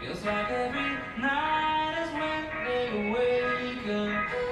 Feels like every night is when they awaken.